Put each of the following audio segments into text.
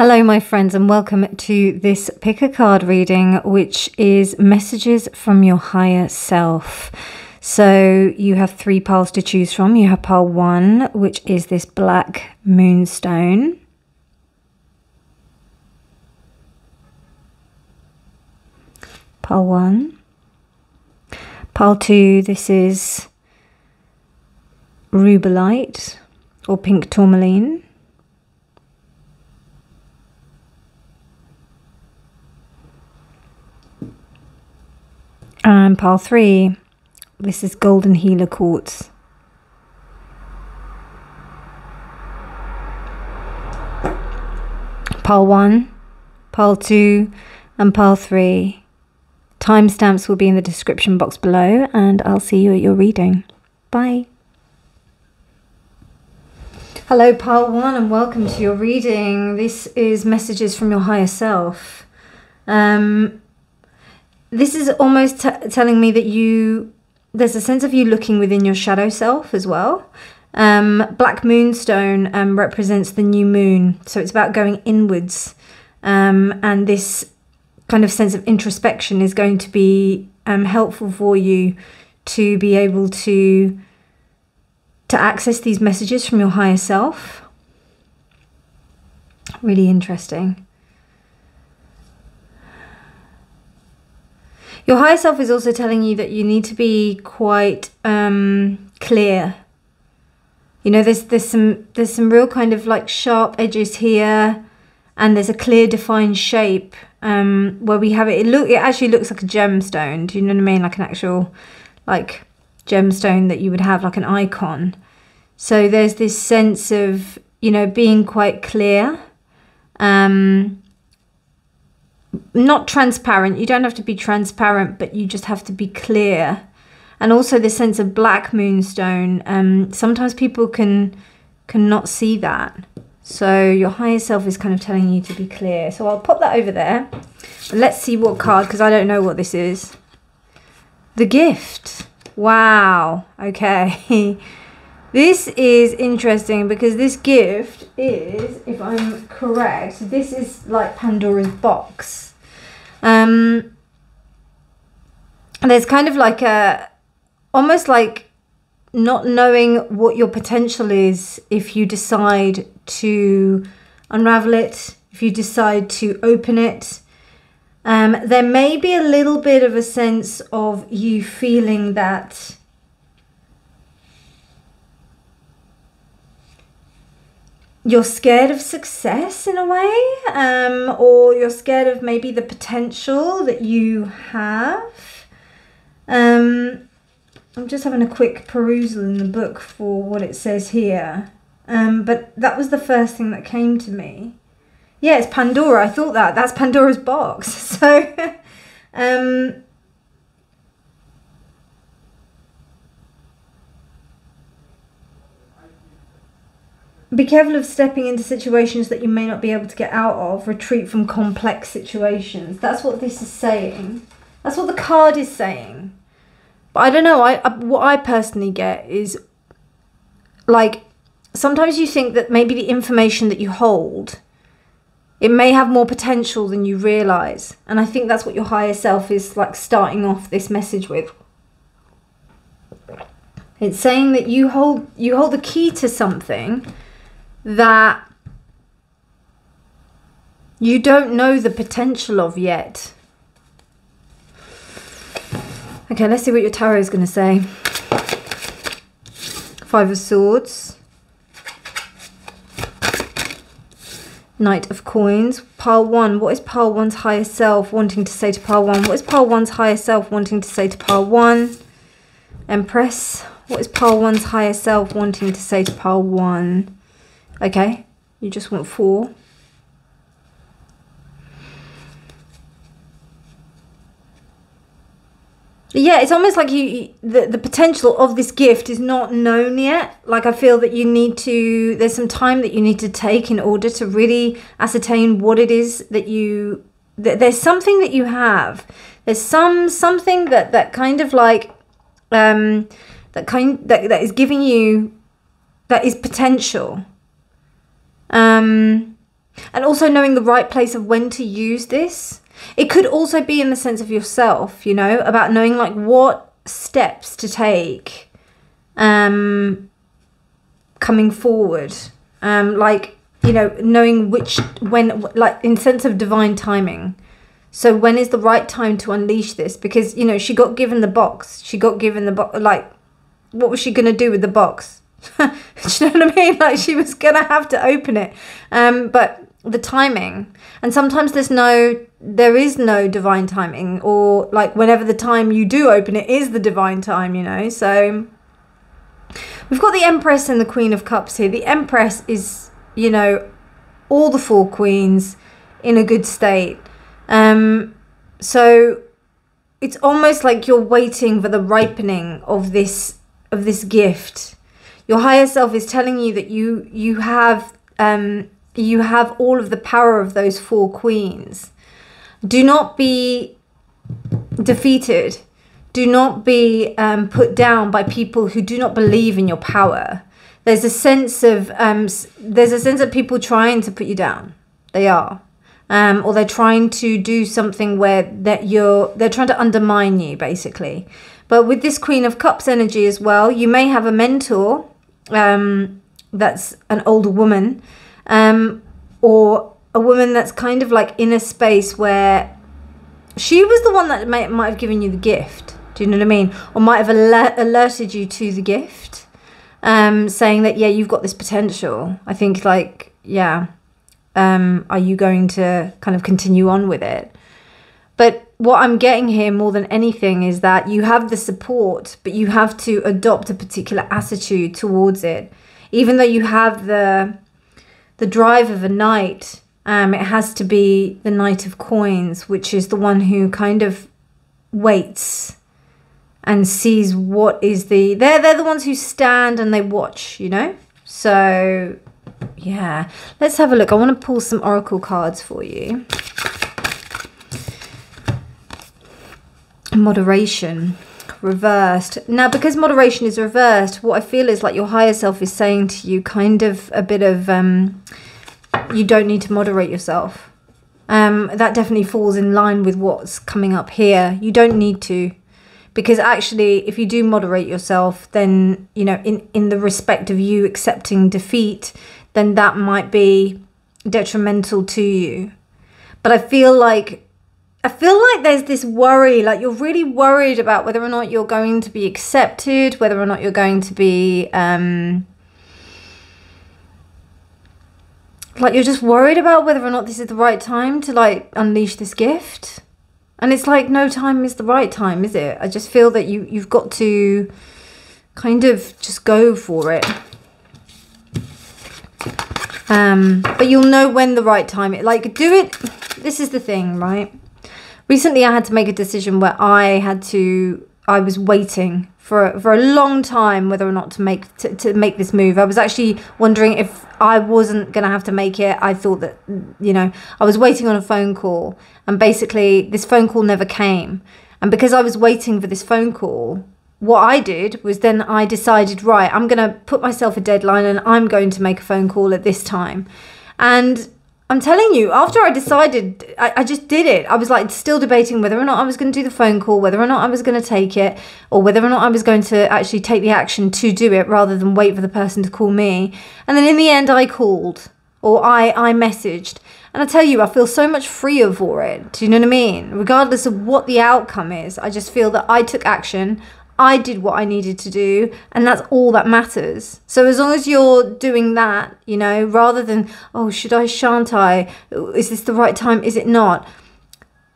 Hello, my friends, and welcome to this pick a card reading, which is messages from your higher self. So, you have three piles to choose from. You have pile one, which is this black moonstone. Pile one. Pile two, this is rubellite or pink tourmaline. And pile three, this is golden healer quartz. Pile one, pile two, and pile three. Timestamps will be in the description box below, and I'll see you at your reading. Bye. Hello, pile one, and welcome to your reading. This is messages from your higher self. Um, this is almost telling me that you there's a sense of you looking within your shadow self as well. Um, Black Moonstone um, represents the new moon, so it's about going inwards, um, and this kind of sense of introspection is going to be um, helpful for you to be able to to access these messages from your higher self. Really interesting. Your higher self is also telling you that you need to be quite um, clear. You know, there's there's some there's some real kind of like sharp edges here, and there's a clear defined shape um, where we have it. It look it actually looks like a gemstone. Do you know what I mean? Like an actual like gemstone that you would have like an icon. So there's this sense of you know being quite clear. Um, not transparent. You don't have to be transparent, but you just have to be clear. And also the sense of black moonstone. Um, sometimes people can cannot see that. So your higher self is kind of telling you to be clear. So I'll pop that over there. Let's see what card, because I don't know what this is. The gift. Wow. Okay. This is interesting because this gift is, if I'm correct, this is like Pandora's box. Um, there's kind of like a, almost like not knowing what your potential is if you decide to unravel it, if you decide to open it. Um, there may be a little bit of a sense of you feeling that you're scared of success in a way, um, or you're scared of maybe the potential that you have. Um, I'm just having a quick perusal in the book for what it says here. Um, but that was the first thing that came to me. Yeah, it's Pandora. I thought that. That's Pandora's box. So, um, Be careful of stepping into situations that you may not be able to get out of. Retreat from complex situations. That's what this is saying. That's what the card is saying. But I don't know. I, I what I personally get is like sometimes you think that maybe the information that you hold it may have more potential than you realize and i think that's what your higher self is like starting off this message with it's saying that you hold you hold the key to something that you don't know the potential of yet. Okay, let's see what your tarot is going to say. Five of Swords. Knight of Coins. Pile 1. What is Pile 1's higher self wanting to say to Pile 1? What is Pile 1's higher self wanting to say to Pile 1? Empress. What is Pile 1's higher self wanting to say to Pile 1? Okay, you just want four. Yeah, it's almost like you the, the potential of this gift is not known yet. Like I feel that you need to there's some time that you need to take in order to really ascertain what it is that you that there's something that you have. There's some something that that kind of like um that kind that, that is giving you that is potential um, and also knowing the right place of when to use this. It could also be in the sense of yourself, you know, about knowing like what steps to take um coming forward. Um like, you know, knowing which when like in sense of divine timing. So when is the right time to unleash this? Because you know she got given the box. She got given the box. Like, what was she gonna do with the box? do you know what I mean? Like she was gonna have to open it. Um, but the timing, and sometimes there's no, there is no divine timing, or like whenever the time you do open it is the divine time. You know, so we've got the Empress and the Queen of Cups here. The Empress is, you know, all the four queens in a good state um, so it's almost like you're waiting for the ripening of this of this gift. Your higher self is telling you that you you have um, you have all of the power of those four queens. Do not be defeated. Do not be um, put down by people who do not believe in your power. There's a sense of um, there's a sense of people trying to put you down. They are um, or they're trying to do something where that you're they're trying to undermine you basically. But with this Queen of Cups energy as well, you may have a mentor um, that's an older woman, um, or a woman that's kind of like in a space where she was the one that may, might have given you the gift. Do you know what I mean? Or might have alert, alerted you to the gift, um, saying that yeah, you've got this potential. I think like yeah um, are you going to kind of continue on with it? But what I'm getting here more than anything is that you have the support, but you have to adopt a particular attitude towards it. Even though you have the the drive of a knight, um, it has to be the knight of coins, which is the one who kind of waits and sees what is the they're they're the ones who stand and they watch, you know? So yeah, let's have a look. I want to pull some oracle cards for you. Moderation reversed. Now, because moderation is reversed, what I feel is like your higher self is saying to you kind of a bit of um, you don't need to moderate yourself. Um, that definitely falls in line with what's coming up here. You don't need to. Because actually, if you do moderate yourself, then, you know, in, in the respect of you accepting defeat, then that might be detrimental to you. But I feel like I feel like there's this worry, like you're really worried about whether or not you're going to be accepted, whether or not you're going to be um like you're just worried about whether or not this is the right time to like unleash this gift. And it's like no time is the right time, is it? I just feel that you you've got to kind of just go for it. Um, but you'll know when the right time. Like, do it. This is the thing, right? Recently, I had to make a decision where I had to. I was waiting for for a long time whether or not to make to, to make this move. I was actually wondering if I wasn't gonna have to make it. I thought that you know I was waiting on a phone call, and basically this phone call never came. And because I was waiting for this phone call, what I did was then I decided, right, I'm going to put myself a deadline and I'm going to make a phone call at this time. And I'm telling you, after I decided, I, I, just did it. I was like still debating whether or not I was going to do the phone call, whether or not I was going to take it, or whether or not I was going to actually take the action to do it rather than wait for the person to call me. And then in the end, I called or I, I messaged. And I tell you, I feel so much freer for it. Do you know what I mean? Regardless of what the outcome is, I just feel that I took action. I did what I needed to do, and that's all that matters. So as long as you're doing that, you know, rather than, oh, should I, shan't I? Is this the right time? Is it not?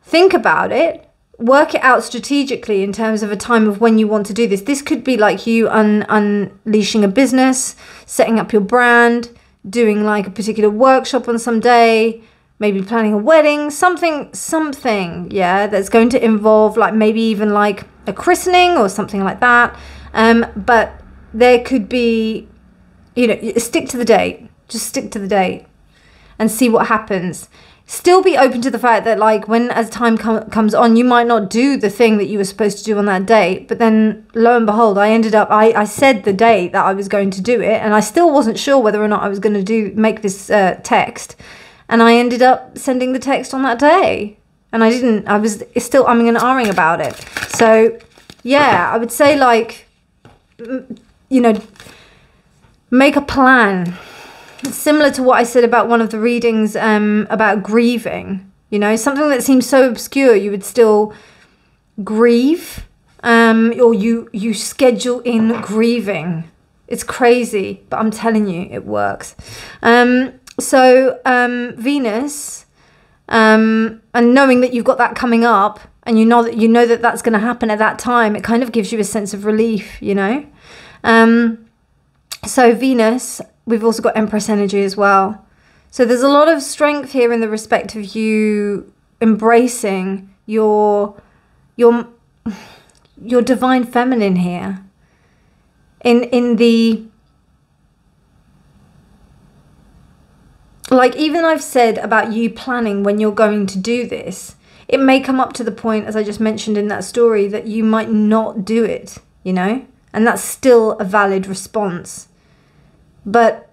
Think about it. Work it out strategically in terms of a time of when you want to do this. This could be like you un- unleashing a business, setting up your brand, doing like a particular workshop on some day, maybe planning a wedding, something, something, yeah, that's going to involve like maybe even like a christening or something like that. Um, but there could be, you know, stick to the date. Just stick to the date and see what happens. Still be open to the fact that, like, when as time com- comes on, you might not do the thing that you were supposed to do on that date. But then, lo and behold, I ended up. I, I said the date that I was going to do it, and I still wasn't sure whether or not I was going to do make this uh, text. and I ended up sending the text on that day. And I didn't, I was still umming and ahhing about it. So, yeah, I would say, like, you know, make a plan. similar to what I said about one of the readings um, about grieving. You know, something that seems so obscure, you would still grieve um, or you you schedule in grieving. It's crazy, but I'm telling you, it works. Um, so um, Venus, um, and knowing that you've got that coming up, and you know that you know that that's going to happen at that time, it kind of gives you a sense of relief, you know. Um, so Venus, we've also got Empress energy as well. So there's a lot of strength here in the respect of you embracing your your your divine feminine here in in the like even I've said about you planning when you're going to do this it may come up to the point as I just mentioned in that story that you might not do it you know? And that's still a valid response. But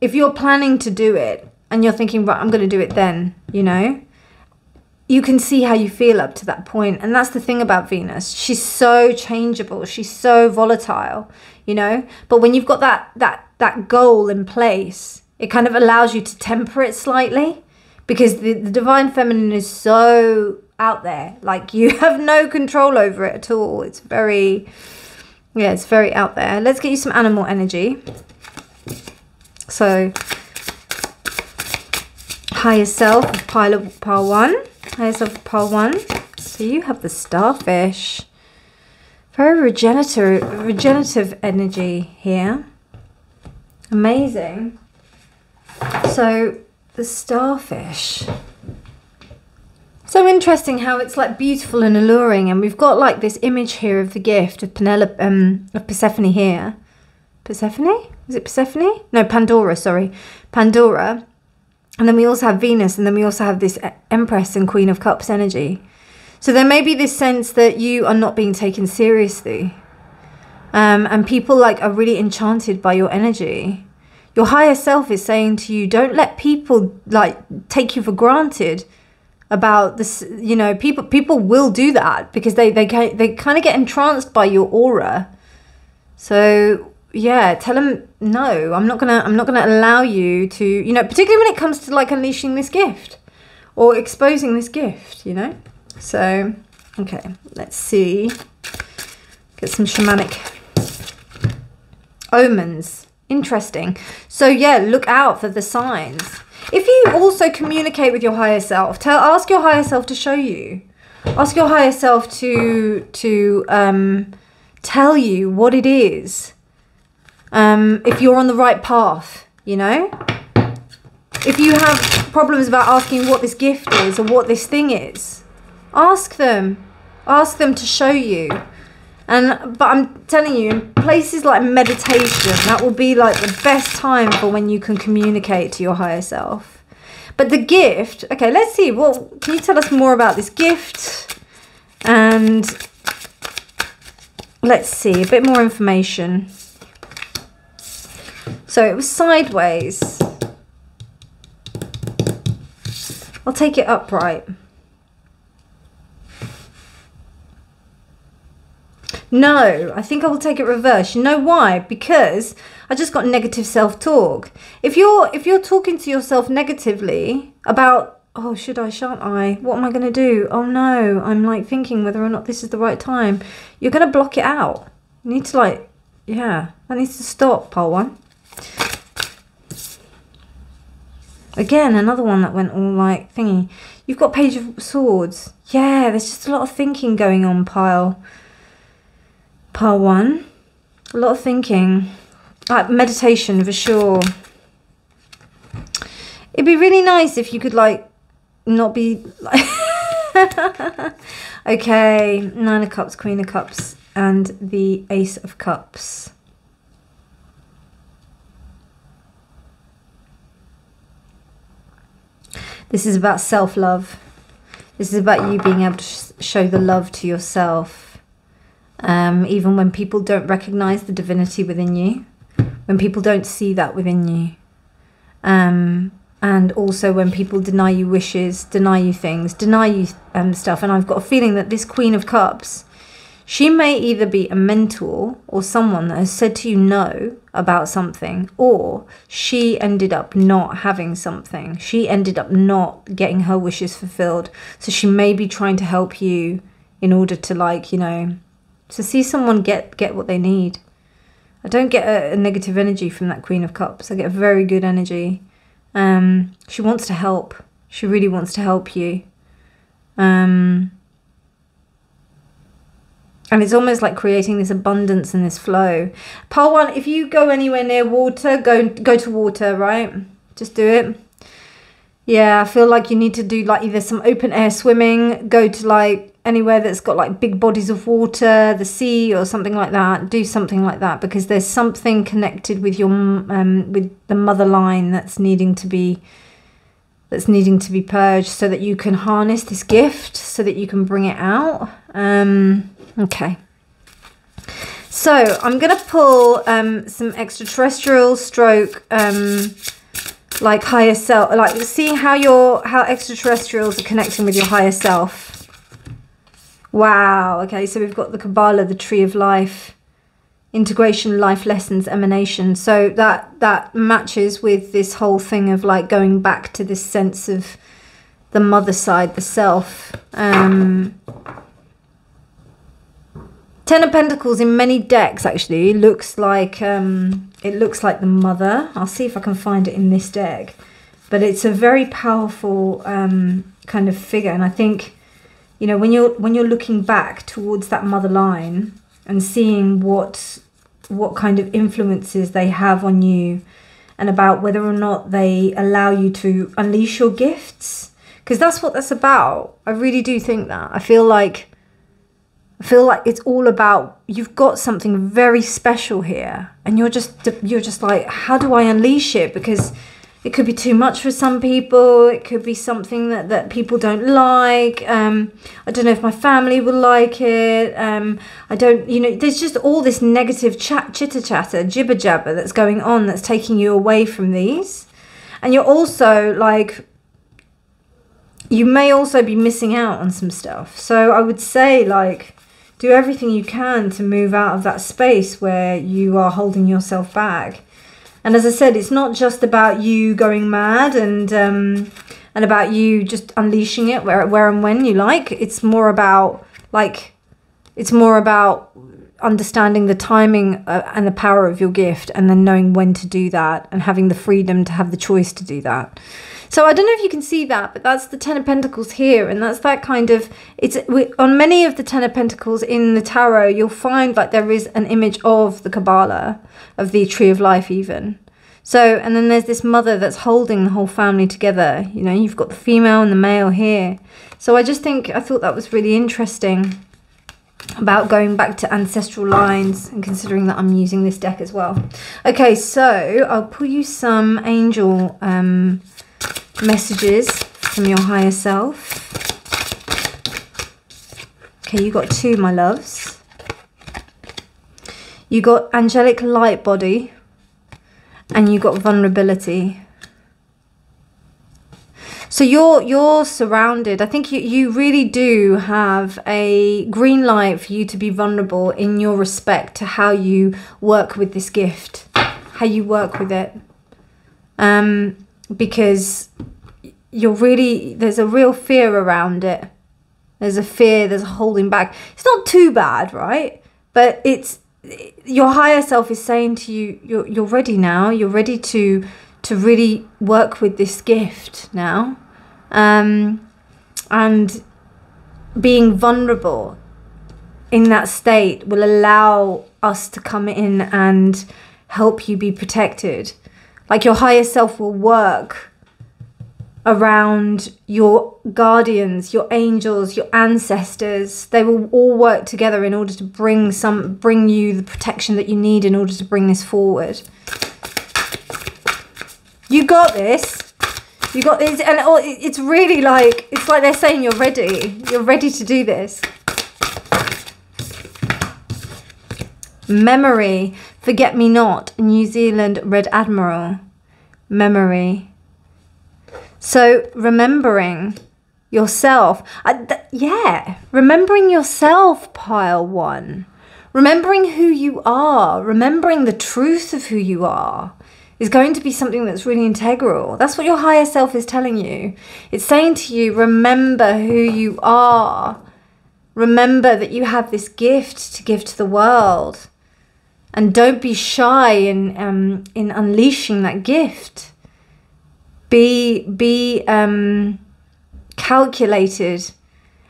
if you're planning to do it and you're thinking right I'm going to do it then you know you can see how you feel up to that point. And that's the thing about venus. She's so changeable. She's so volatile you know? But when you've got that that that goal in place it kind of allows you to temper it slightly because the, the divine feminine is so out there like you have no control over it at all it's very yeah it's very out there let's get you some animal energy so higher self pile of pile one Higher self, Pile 1. So you have the starfish. Very regenerative, regenerative energy here. Amazing. So the starfish. So interesting how it's like beautiful and alluring, and we've got like this image here of the gift of Penelope, um, of Persephone here. Persephone? Is it Persephone? No, Pandora. Sorry, Pandora and then we also have Venus, and then we also have this Empress and Queen of Cups energy. So there may be this sense that you are not being taken seriously. Um, and people like are really enchanted by your energy. Your higher self is saying to you, don't let people like take you for granted about this. You know, people people will do that because they they they kind of get entranced by your aura. So yeah tell them no i'm not gonna i'm not gonna allow you to you know particularly when it comes to like unleashing this gift or exposing this gift you know so okay let's see get some shamanic omens interesting so yeah look out for the signs if you also communicate with your higher self tell ask your higher self to show you ask your higher self to to um tell you what it is um, if you're on the right path, you know? If you have problems about asking what this gift is or what this thing is, ask them. Ask them to show you. And but I'm telling you, in places like meditation, that will be like the best time for when you can communicate to your higher self. But the gift, okay, let's see. Well, can you tell us more about this gift? And let's see a bit more information. So it was sideways. I'll take it upright. No, I think I will take it reverse. You know why? Because I just got negative self-talk. If you're if you're talking to yourself negatively about oh should I shan't I? What am I going to do? Oh no, I'm like thinking whether or not this is the right time. You're going to block it out. You need to like yeah, that needs to stop, pole one. Again, another one that went all like thingy. You've got Page of Swords. Yeah, there's just a lot of thinking going on, pile. Pile one. A lot of thinking. Like meditation for sure. It'd be really nice if you could like not be like okay, Nine of Cups, Queen of Cups, and the Ace of Cups. This is about self love. This is about you being able to sh show the love to yourself. Um, even when people don't recognize the divinity within you, when people don't see that within you. Um, and also when people deny you wishes, deny you things, deny you um, stuff. And I've got a feeling that this Queen of Cups, she may either be a mentor or someone that has said to you no about something, or she ended up not having something. She ended up not getting her wishes fulfilled. So she may be trying to help you in order to, like, you know, to see someone get get what they need. I don't get a, a negative energy from that Queen of Cups. I get a very good energy. Um, she wants to help. She really wants to help you. Um, and it's almost like creating this abundance and this flow. Part one, if you go anywhere near water, go go to water, right? Just do it. Yeah, I feel like you need to do like either some open air swimming, go to like anywhere that's got like big bodies of water, the sea or something like that. Do something like that because there's something connected with your um with the mother line that's needing to be that's needing to be purged so that you can harness this gift so that you can bring it out. Um okay. So I'm gonna pull um, some extraterrestrial stroke um, like higher self, like seeing how your how extraterrestrials are connecting with your higher self. Wow. Okay, so we've got the Kabbalah, the Tree of Life, integration, life lessons, emanation. So that that matches with this whole thing of like going back to this sense of the mother side, the self. Um, Ten of Pentacles in many decks actually looks like um, it looks like the mother. I'll see if I can find it in this deck, but it's a very powerful um, kind of figure, and I think you know when you're when you're looking back towards that mother line and seeing what what kind of influences they have on you, and about whether or not they allow you to unleash your gifts, because that's what that's about. I really do think that. I feel like I feel like it's all about you've got something very special here and you're just you're just like how do I unleash it because it could be too much for some people. It could be something that, that people don't like. Um, I don't know if my family will like it. Um, I don't you know there's just all this negative chat chitter chatter jibber jabber that's going on that's taking you away from these. And you're also like you may also be missing out on some stuff. So I would say like do everything you can to move out of that space where you are holding yourself back. And as I said, it's not just about you going mad and um, and about you just unleashing it where where and when you like. It's more about like it's more about understanding the timing uh, and the power of your gift and then knowing when to do that and having the freedom to have the choice to do that. So I don't know if you can see that, but that's the Ten of Pentacles here, and that's that kind of. It's on many of the Ten of Pentacles in the tarot. You'll find like there is an image of the Kabbalah, of the Tree of Life, even. So, and then there's this mother that's holding the whole family together. You know, you've got the female and the male here. So I just think I thought that was really interesting about going back to ancestral lines and considering that I'm using this deck as well. Okay, so I'll pull you some angel um, messages from your higher self. Okay, you got two, my loves. You got angelic light body and you got vulnerability. So you're you're surrounded. I think you, you really do have a green light for you to be vulnerable in your respect to how you work with this gift, how you work with it. Um, because you're really there's a real fear around it. There's a fear there's a holding back. It's not too bad right? But it's your higher self is saying to you you're, you're ready now. You're ready to to really work with this gift now. Um, and being vulnerable in that state will allow us to come in and help you be protected like your higher self will work around your guardians, your angels, your ancestors. They will all work together in order to bring some bring you the protection that you need in order to bring this forward. You got this. You got this and it's really like it's like they're saying you're ready. You're ready to do this. Memory, forget me not, New Zealand Red Admiral. Memory So remembering yourself, uh, th- yeah, remembering yourself, pile one. Remembering who you are, remembering the truth of who you are is going to be something that's really integral. That's what your higher self is telling you. It's saying to you, remember who you are. Remember that you have this gift to give to the world. And don't be shy in um, in unleashing that gift. Be be um, calculated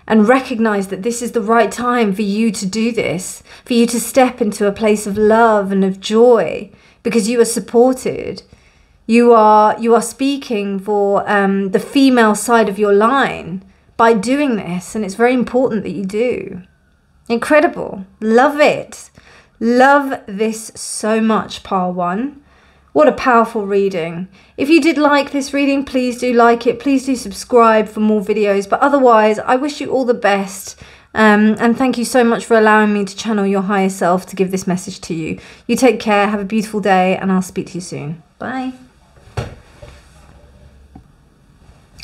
and recognize that this is the right time for you to do this, for you to step into a place of love and of joy because you are supported. You are you are speaking for um, the female side of your line by doing this, and it's very important that you do. Incredible, love it, love this so much, Par One. What a powerful reading. If you did like this reading, please do like it. Please do subscribe for more videos. But otherwise, I wish you all the best. Um, and thank you so much for allowing me to channel your higher self to give this message to you. You take care, have a beautiful day, and I'll speak to you soon. Bye.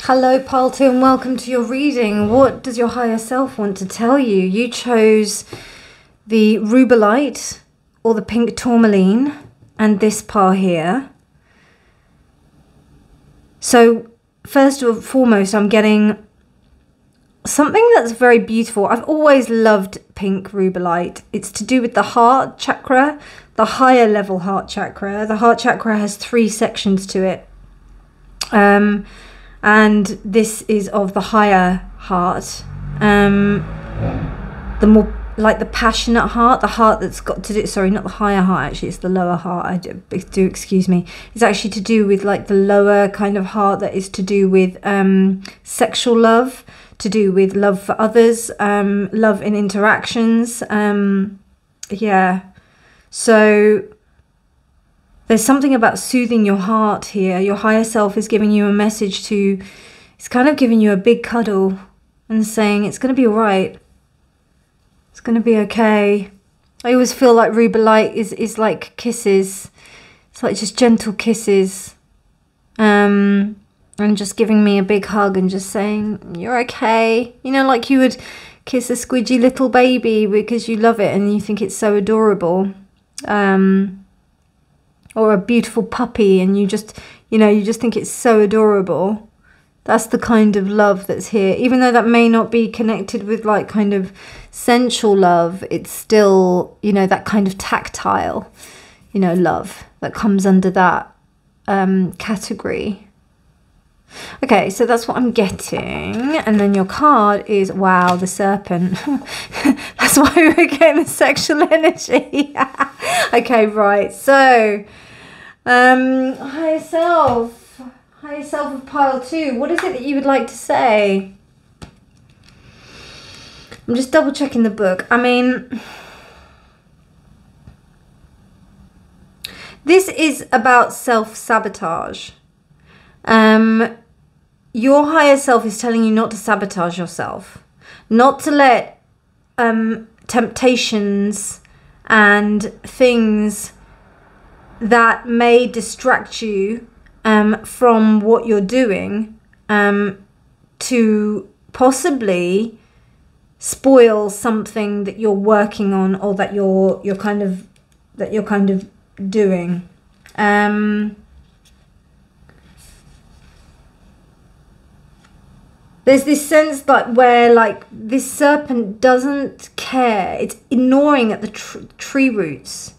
Hello, Pile 2, and welcome to your reading. What does your higher self want to tell you? You chose the rubellite or the pink tourmaline and this par here. So, first and foremost, I'm getting something that's very beautiful. I've always loved pink rubellite. It's to do with the heart chakra, the higher level heart chakra. The heart chakra has three sections to it. Um, and this is of the higher heart. Um, the more like the passionate heart, the heart that's got to do, sorry, not the higher heart, actually, it's the lower heart. I do, do excuse me. It's actually to do with like the lower kind of heart that is to do with um, sexual love to do with love for others, um, love in interactions. Um, yeah. So there's something about soothing your heart here. Your higher self is giving you a message to, it's kind of giving you a big cuddle and saying it's going to be all right. To be okay. I always feel like rubellite is, is like kisses. It's like just gentle kisses. Um, and just giving me a big hug and just saying, You're okay. You know, like you would kiss a squidgy little baby because you love it and you think it's so adorable. Um, or a beautiful puppy and you just, you know, you just think it's so adorable. That's the kind of love that's here. Even though that may not be connected with like kind of sensual love, it's still, you know, that kind of tactile, you know, love that comes under that um, category. Okay, so that's what I'm getting. And then your card is, wow, the serpent. that's why we're getting the sexual energy. okay, right. So, um, higher self. Higher self of pile two. What is it that you would like to say? I'm just double checking the book. I mean, this is about self sabotage. Um, your higher self is telling you not to sabotage yourself, not to let um, temptations and things that may distract you um, from what you're doing um, to possibly spoil something that you're working on or that you're you're kind of that you're kind of doing. Um, there's this sense that where like this serpent doesn't care it's ignoring at the tr- tree roots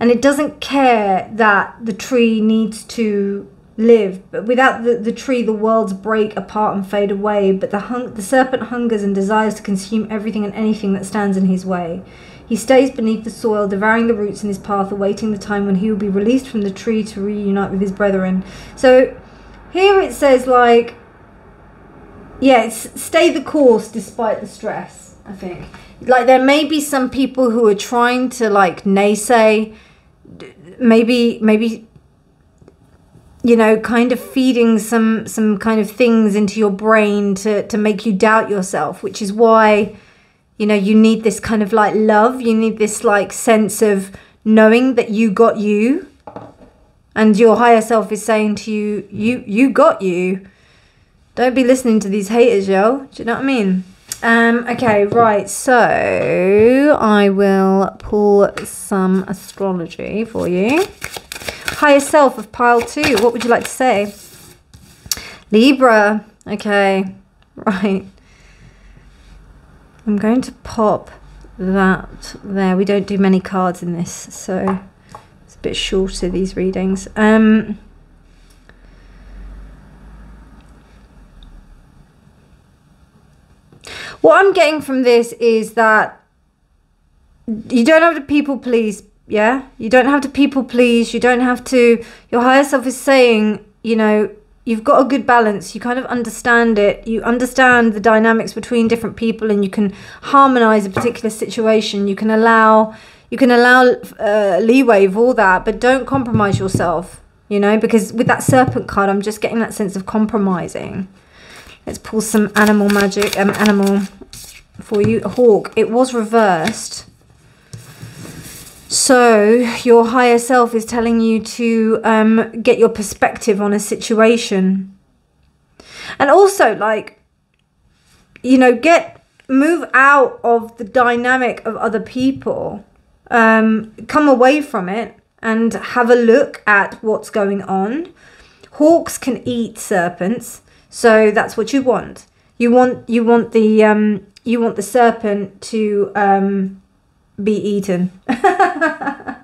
and it doesn't care that the tree needs to live but without the, the tree the worlds break apart and fade away but the hung- the serpent hungers and desires to consume everything and anything that stands in his way he stays beneath the soil devouring the roots in his path awaiting the time when he will be released from the tree to reunite with his brethren so here it says like yes, stay the course despite the stress. I think like there may be some people who are trying to like naysay, maybe maybe you know kind of feeding some some kind of things into your brain to to make you doubt yourself which is why you know you need this kind of like love you need this like sense of knowing that you got you and your higher self is saying to you you you got you Don't be listening to these haters, yo. Do you know what I mean? Um, okay, right. So I will pull some astrology for you. Higher self of pile two. What would you like to say? Libra. Okay, right. I'm going to pop that there. We don't do many cards in this, so it's a bit shorter, these readings. Um, what I'm getting from this is that you don't have to people please, yeah? You don't have to people please. You don't have to. Your higher self is saying, you know, you've got a good balance. You kind of understand it. You understand the dynamics between different people, and you can harmonize a particular situation. You can allow you can allow uh, leeway of all that, but don't compromise yourself. You know, because with that serpent card, I'm just getting that sense of compromising. Let's pull some animal magic, um, animal for you. Hawk. It was reversed. So your higher self is telling you to um, get your perspective on a situation. And also, like, you know, get move out of the dynamic of other people. Um, come away from it and have a look at what's going on. Hawks can eat serpents, so that's what you want. You want you want the um, you want the serpent to um, be eaten.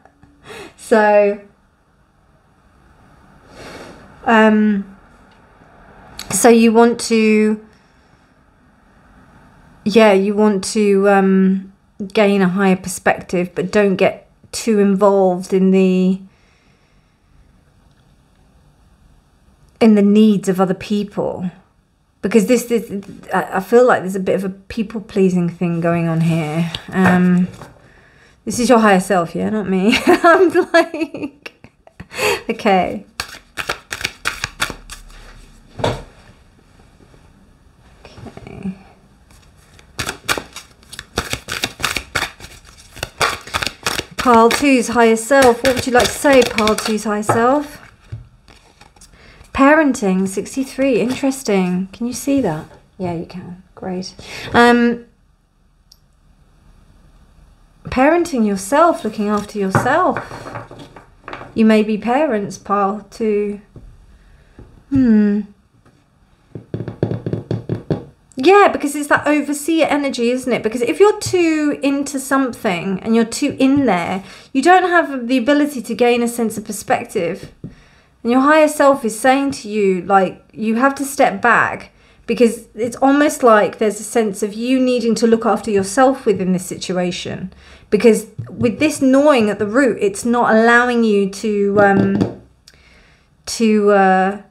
so, um, so you want to, yeah, you want to um, gain a higher perspective, but don't get too involved in the in the needs of other people because this, this I feel like there's a bit of a people pleasing thing going on here. Um, this is your higher self, yeah, not me. I'm like, okay. Okay. Pile two's higher self. What would you like to say, pile two's higher self? Parenting, 63. Interesting. Can you see that? Yeah, you can. Great. Um, parenting yourself, looking after yourself. You may be parents, pal, too. Hmm. Yeah, because it's that overseer energy, isn't it? Because if you're too into something and you're too in there, you don't have the ability to gain a sense of perspective. And your higher self is saying to you, like, you have to step back because it's almost like there's a sense of you needing to look after yourself within this situation. Because with this gnawing at the root it's not allowing you to um to uh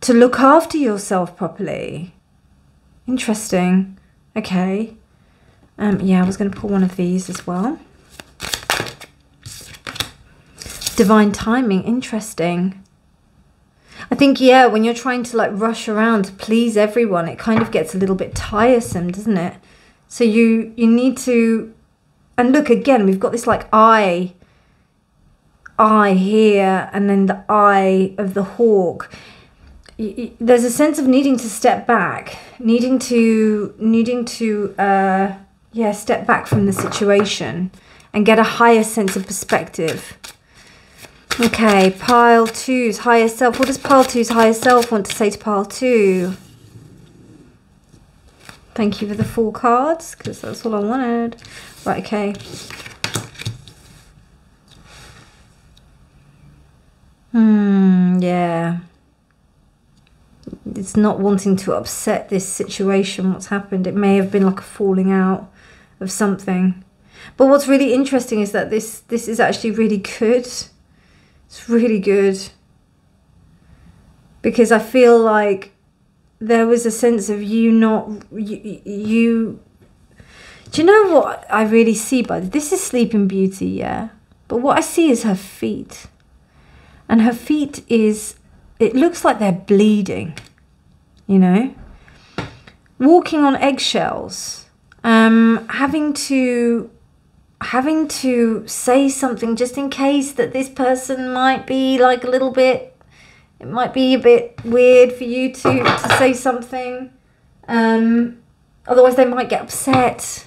to look after yourself properly. Interesting. Okay. Um yeah i was going to pull one of these as well. Divine timing. Interesting I think, yeah, when you're trying to like rush around to please everyone, it kind of gets a little bit tiresome, doesn't it? So you you need to, and look again, we've got this like eye, eye here, and then the eye of the hawk. There's a sense of needing to step back, needing to needing to uh, yeah step back from the situation and get a higher sense of perspective. Okay, pile two's higher self. What does pile two's higher self want to say to pile two? Thank you for the four cards, because that's all I wanted. Right, okay. Hmm, yeah. It's not wanting to upset this situation, what's happened. It may have been like a falling out of something. But what's really interesting is that this this is actually really good it's really good because I feel like there was a sense of you not you, you do you know what I really see by this? This is Sleeping Beauty, yeah. But what I see is her feet. And her feet is it looks like they're bleeding. You know? Walking on eggshells. Um having to having to say something just in case that this person might be like a little bit It might be a bit weird for you to, to say something. Um, otherwise, they might get upset.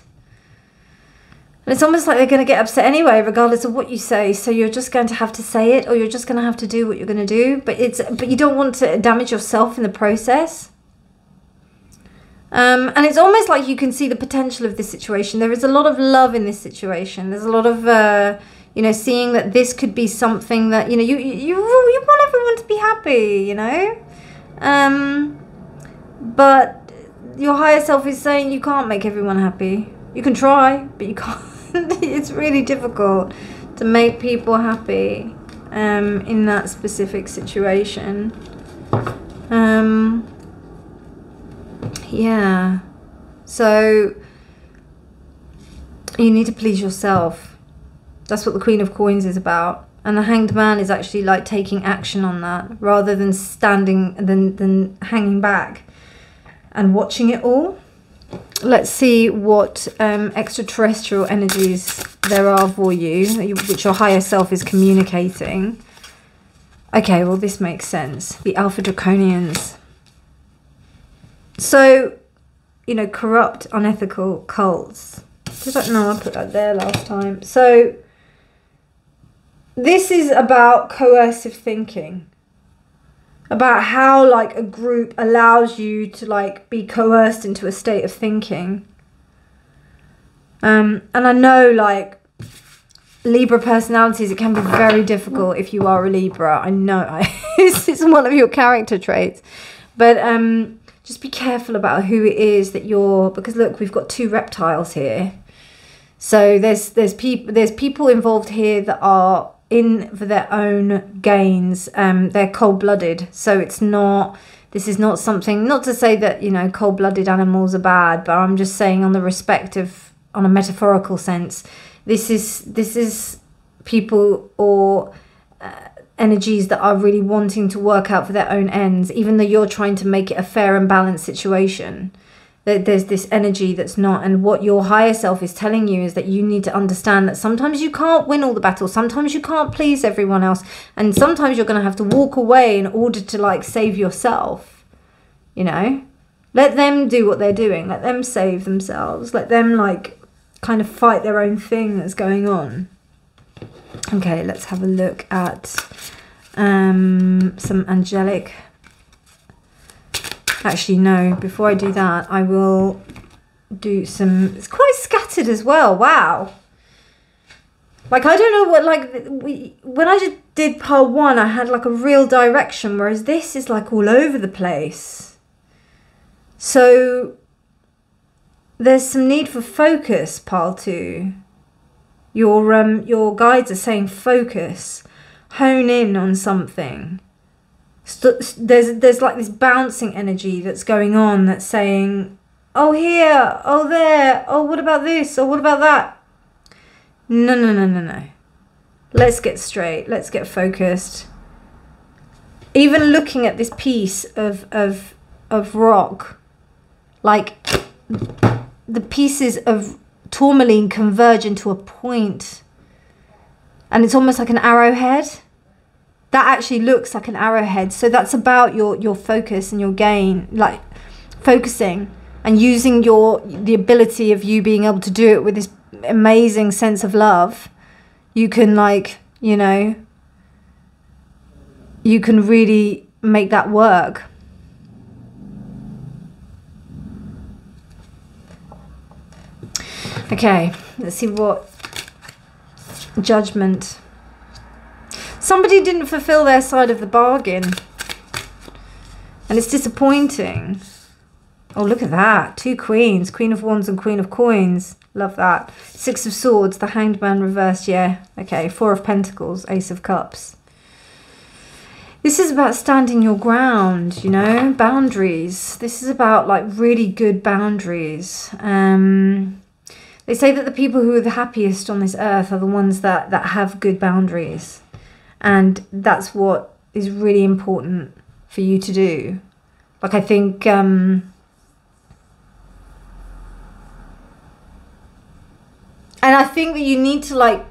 And it's almost like they're going to get upset anyway, regardless of what you say. So you're just going to have to say it, or you're just going to have to do what you're going to do. But it's but you don't want to damage yourself in the process. Um, and it's almost like you can see the potential of this situation. There is a lot of love in this situation. There's a lot of, uh, you know, seeing that this could be something that you know you you you want everyone to be happy. You know, um, but your higher self is saying you can't make everyone happy. You can try, but you can't. it's really difficult to make people happy um, in that specific situation. Um, yeah. So you need to please yourself. That's what the Queen of Coins is about. And the Hanged Man is actually like taking action on that rather than standing than than hanging back and watching it all. Let's see what um, extraterrestrial energies there are for you, which your higher self is communicating. Okay, well, this makes sense. The Alpha Draconians. So, you know, corrupt, unethical cults. Know I put that there last time? So, this is about coercive thinking. About how, like, a group allows you to, like, be coerced into a state of thinking. Um, and I know, like, Libra personalities, it can be very difficult if you are a Libra. I know I, it's, it's one of your character traits. But um, just be careful about who it is that you're because look we've got two reptiles here. So there's there's people there's people involved here that are in for their own gains. Um they're cold-blooded. So it's not this is not something not to say that you know cold-blooded animals are bad but i'm just saying on the respect of on a metaphorical sense this is this is people or energies that are really wanting to work out for their own ends, even though you're trying to make it a fair and balanced situation. That there's this energy that's not, and what your higher self is telling you is that you need to understand that sometimes you can't win all the battles, sometimes you can't please everyone else, and sometimes you're going to have to walk away in order to like save yourself. You know, let them do what they're doing, let them save themselves, let them like kind of fight their own thing that's going on. Okay, let's have a look at um, some angelic. Actually, no, before I do that, I will do some. It's quite scattered as well. Wow. Like, I don't know what, like, we when I just did part one, I had like a real direction, whereas this is like all over the place. So, there's some need for focus, part two. Your um your guides are saying focus, hone in on something. St- there's there's like this bouncing energy that's going on that's saying, "Oh here, oh there, oh what about this, or what about that?" No, no, no, no, no. Let's get straight. Let's get focused. Even looking at this piece of of of rock, like the pieces of tourmaline converge into a point and it's almost like an arrowhead. That actually looks like an arrowhead. So that's about your your focus and your gain like focusing and using your the ability of you being able to do it with this amazing sense of love. You can like you know you can really make that work Okay, let's see what judgment. Somebody didn't fulfill their side of the bargain. And it's disappointing. Oh, look at that. Two queens. Queen of Wands and Queen of Coins. Love that. Six of Swords. The Hanged Man reversed. Yeah. Okay. Four of Pentacles. Ace of Cups. This is about standing your ground, you know, boundaries. This is about like really good boundaries. Um, they say that the people who are the happiest on this earth are the ones that, that have good boundaries. And that's what is really important for you to do. Like, I think. Um, and I think that you need to, like.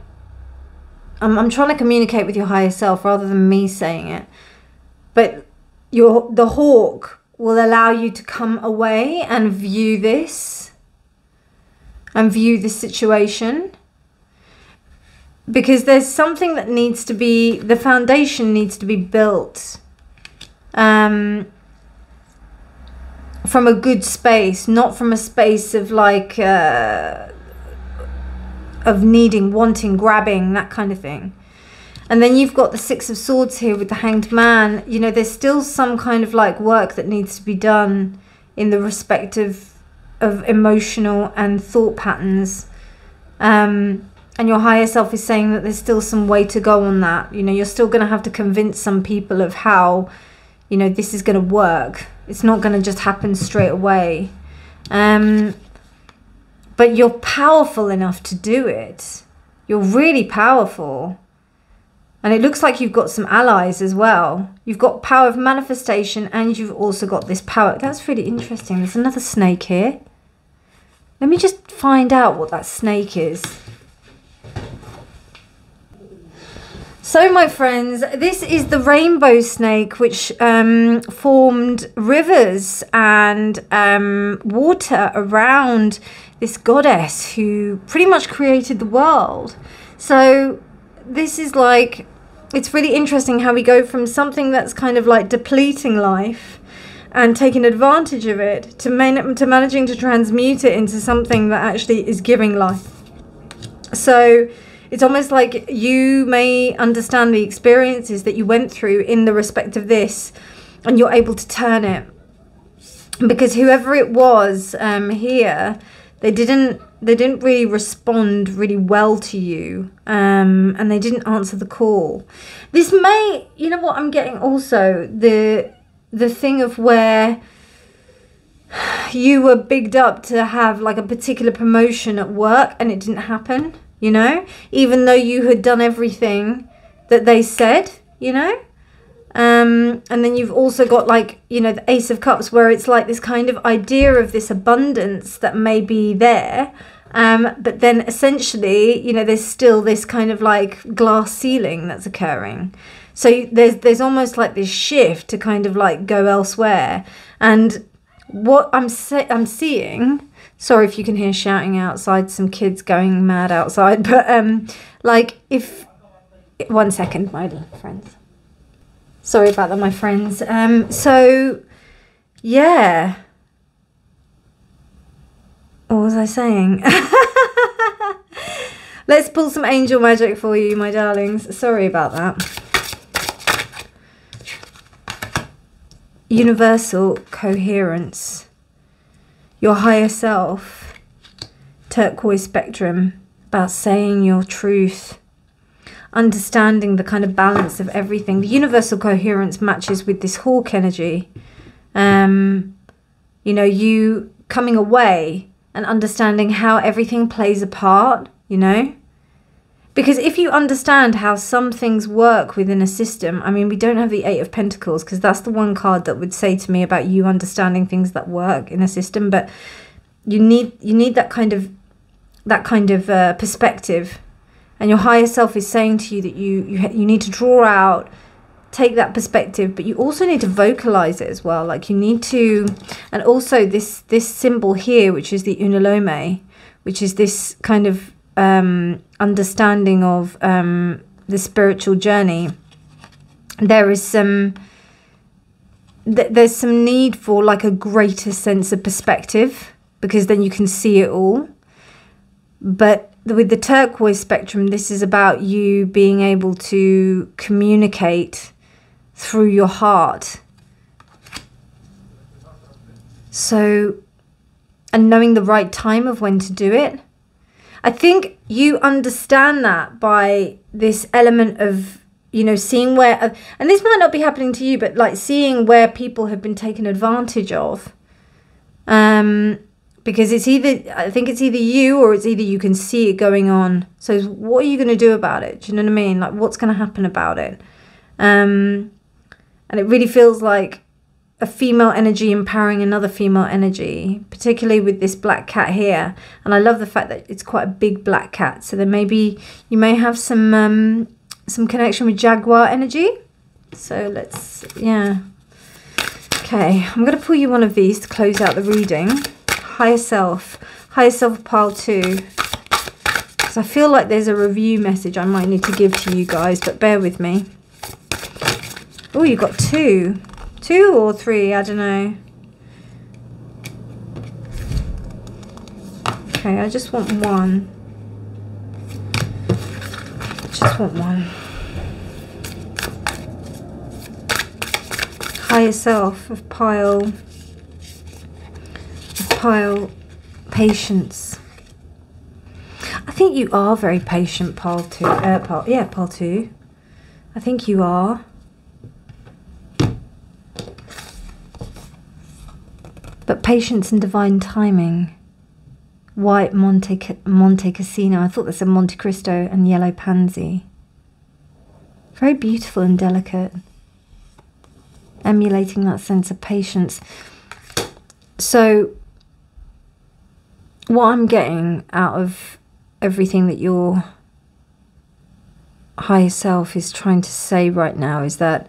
I'm, I'm trying to communicate with your higher self rather than me saying it. but your the hawk will allow you to come away and view this and view this situation. Because there's something that needs to be the foundation needs to be built um, from a good space not from a space of like uh, of needing wanting grabbing that kind of thing. And then you've got the six of swords here with the hanged man. You know there's still some kind of like work that needs to be done in the respective of emotional and thought patterns um, and your higher self is saying that there's still some way to go on that you know you're still going to have to convince some people of how you know this is going to work it's not going to just happen straight away um, but you're powerful enough to do it you're really powerful and it looks like you've got some allies as well. You've got power of manifestation and you've also got this power. That's really interesting. There's another snake here. Let me just find out what that snake is. So, my friends, this is the rainbow snake, which um, formed rivers and um, water around this goddess who pretty much created the world. So, this is like, it's really interesting how we go from something that's kind of like depleting life and taking advantage of it to, man- to managing to transmute it into something that actually is giving life. So, it's almost like you may understand the experiences that you went through in the respect of this and you're able to turn it. Because whoever it was um, here they didn't they didn't really respond really well to you um, and they didn't answer the call. This may you know what i'm getting also? The the thing of where you were bigged up to have like a particular promotion at work and it didn't happen you know, even though you had done everything that they said, you know. Um, and then you've also got like, you know, the Ace of Cups, where it's like this kind of idea of this abundance that may be there. Um, but then essentially, you know, there's still this kind of like glass ceiling that's occurring. So there's there's almost like this shift to kind of like go elsewhere. And what I'm se- I'm seeing sorry if you can hear shouting outside some kids going mad outside but um like if one second my friends. Sorry about that my friends. Um so yeah. What was i saying? Let's pull some angel magic for you my darlings. Sorry about that universal coherence your higher self, turquoise spectrum, about saying your truth, understanding the kind of balance of everything. The universal coherence matches with this hawk energy. Um, you know, you coming away and understanding how everything plays a part, you know? Because if you understand how some things work within a system, I mean, we don't have the Eight of Pentacles because that's the one card that would say to me about you understanding things that work in a system. But you need you need that kind of that kind of uh, perspective, and your higher self is saying to you that you you you need to draw out, take that perspective, but you also need to vocalize it as well. Like you need to, and also this this symbol here, which is the unalome, which is this kind of um, understanding of um, the spiritual journey, there is some th- there's some need for like a greater sense of perspective because then you can see it all. But with the turquoise spectrum, this is about you being able to communicate through your heart. So, and knowing the right time of when to do it. I think you understand that by this element of, you know, seeing where, and this might not be happening to you, but like seeing where people have been taken advantage of. Um, because it's either, I think it's either you or it's either you can see it going on. So what are you going to do about it? Do you know what I mean? Like what's going to happen about it? Um, and it really feels like a female energy empowering another female energy, particularly with this black cat here. And I love the fact that it's quite a big black cat. So there may be, you may have some um, some connection with jaguar energy. So let's, yeah. Okay, I'm going to pull you one of these to close out the reading. Higher Self. Higher Self Pile 2. Because I feel like there's a review message I might need to give to you guys, but bear with me. Oh, you've got two. Two or three, I don't know. Okay, I just want one. Just want one. higher self of pile of pile patience I think you are very patient pile two uh, pile, yeah pile two I think you are but patience and divine timing white Monte Monte Cassino I thought this a Monte Cristo and yellow pansy very beautiful and delicate emulating that sense of patience. So, what I'm getting out of everything that your higher self is trying to say right now is that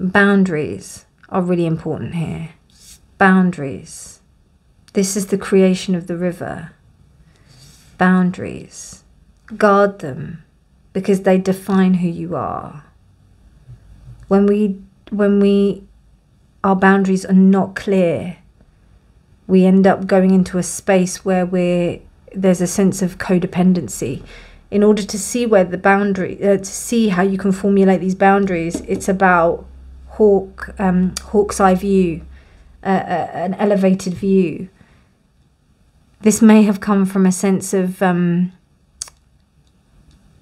boundaries are really important here. Boundaries. This is the creation of the river. Boundaries. Guard them because they define who you are. When we when we our boundaries are not clear, we end up going into a space where we're there's a sense of codependency. In order to see where the boundary, uh, to see how you can formulate these boundaries, it's about hawk, um, hawk's eye view, uh, an elevated view. This may have come from a sense of um,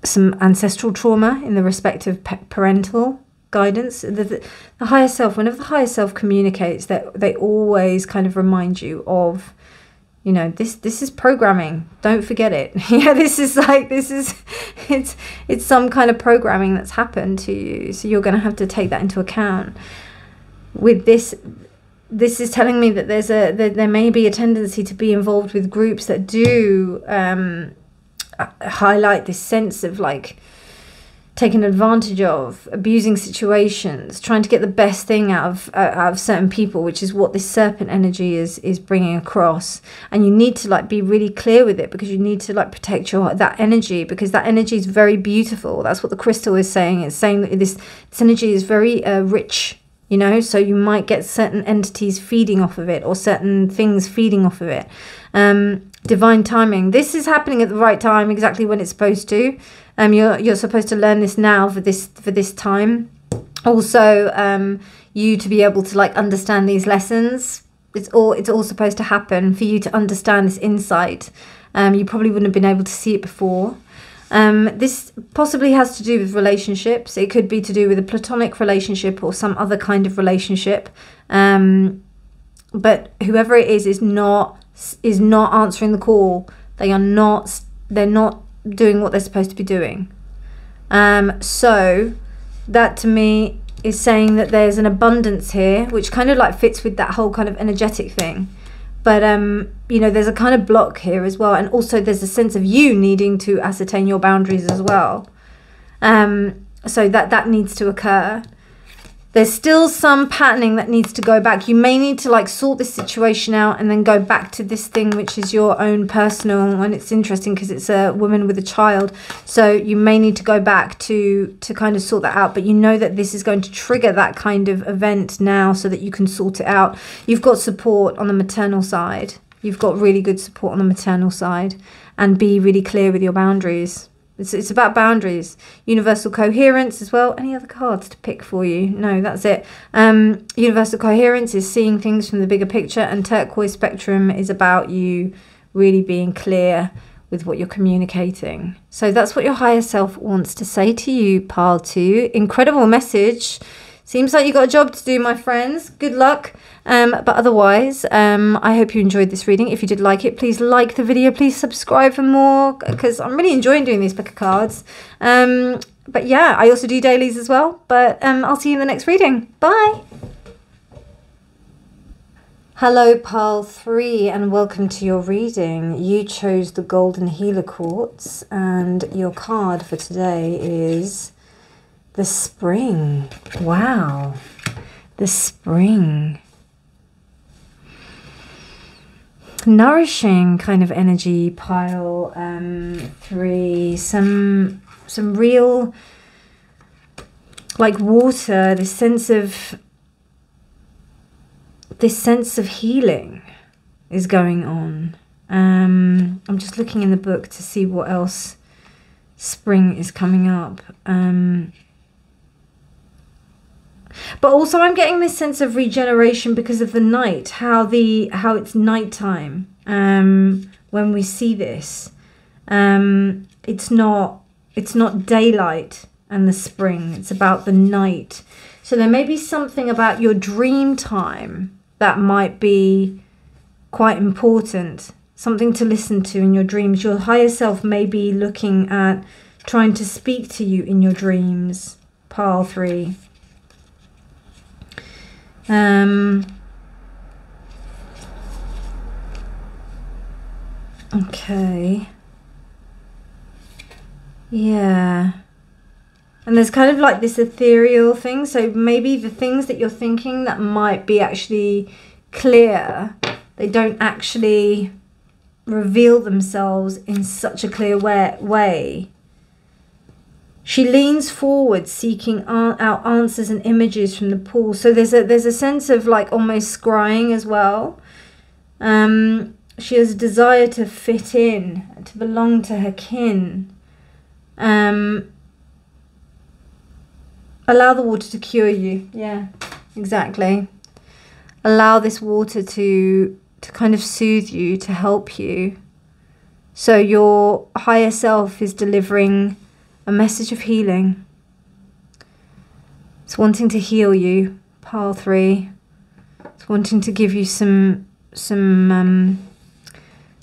some ancestral trauma in the respect of parental guidance. The, the, the higher self, whenever the higher self communicates, that they always kind of remind you of you know this this is programming don't forget it yeah this is like this is it's it's some kind of programming that's happened to you so you're going to have to take that into account with this this is telling me that there's a that there may be a tendency to be involved with groups that do um, highlight this sense of like taken advantage of, abusing situations, trying to get the best thing out of uh, out of certain people, which is what this serpent energy is is bringing across. And you need to like be really clear with it because you need to like protect your that energy because that energy is very beautiful. That's what the crystal is saying. It's saying that this this energy is very uh, rich. You know, so you might get certain entities feeding off of it or certain things feeding off of it. Um, divine timing. This is happening at the right time, exactly when it's supposed to. Um, you're you're supposed to learn this now for this for this time. Also, um, you to be able to like understand these lessons. It's all it's all supposed to happen for you to understand this insight. Um, you probably wouldn't have been able to see it before. Um, this possibly has to do with relationships. It could be to do with a platonic relationship or some other kind of relationship. Um, but whoever it is is not is not answering the call. They are not. They're not doing what they're supposed to be doing. Um, so that to me is saying that there's an abundance here, which kind of like fits with that whole kind of energetic thing. But um, you know, there's a kind of block here as well, and also there's a sense of you needing to ascertain your boundaries as well. Um, so that that needs to occur there's still some patterning that needs to go back. You may need to like sort this situation out and then go back to this thing, which is your own personal. And it's interesting because it's a woman with a child. So you may need to go back to, to kind of sort that out. But you know that this is going to trigger that kind of event now so that you can sort it out. You've got support on the maternal side. You've got really good support on the maternal side and be really clear with your boundaries. It's, it's about boundaries, universal coherence as well. Any other cards to pick for you? No, that's it. Um, universal coherence is seeing things from the bigger picture, and turquoise spectrum is about you really being clear with what you're communicating. So that's what your higher self wants to say to you, pile two. Incredible message. Seems like you got a job to do, my friends. Good luck. Um, but otherwise, um, I hope you enjoyed this reading. If you did like it, please like the video. Please subscribe for more because I'm really enjoying doing these book of cards. Um, but yeah, I also do dailies as well. But um, I'll see you in the next reading. Bye. Hello, Pile 3, and welcome to your reading. You chose the Golden Healer Quartz, and your card for today is The spring. Wow. The spring. Nourishing kind of energy pile um, three. Some some real like water, this sense of this sense of healing is going on. Um, I'm just looking in the book to see what else spring is coming up. Um, but also I'm getting this sense of regeneration because of the night, how the how it's nighttime um, when we see this. Um, it's not it's not daylight and the spring. It's about the night. So there may be something about your dream time that might be quite important. Something to listen to in your dreams. Your higher self may be looking at trying to speak to you in your dreams. Pile three. Um, okay. Yeah. And there's kind of like this ethereal thing. So maybe the things that you're thinking that might be actually clear, they don't actually reveal themselves in such a clear way. way. She leans forward, seeking out answers and images from the pool. So there's a there's a sense of like almost scrying as well. Um, she has a desire to fit in, to belong to her kin. Um, allow the water to cure you. Yeah, exactly. Allow this water to to kind of soothe you, to help you. So your higher self is delivering a message of healing. It's wanting to heal you, pile three. It's wanting to give you some some um,